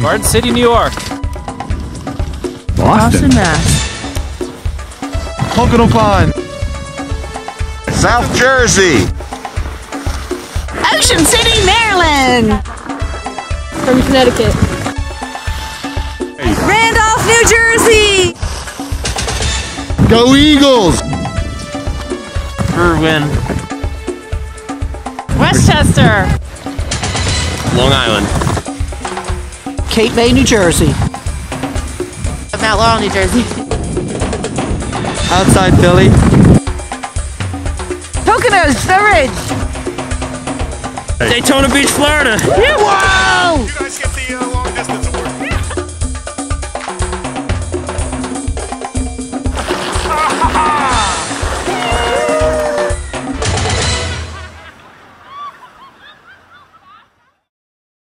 Garden City, New York. Boston. Boston, Mass. Pocono Pond. South Jersey. Ocean City, Maryland. From Connecticut. Randolph, New Jersey. Go Eagles. Irwin. Westchester. Long Island. Cape May, New Jersey. Mount Laurel, New Jersey. Outside Philly. Poconos, the Ridge. Daytona Beach, Florida. Whoa! You guys get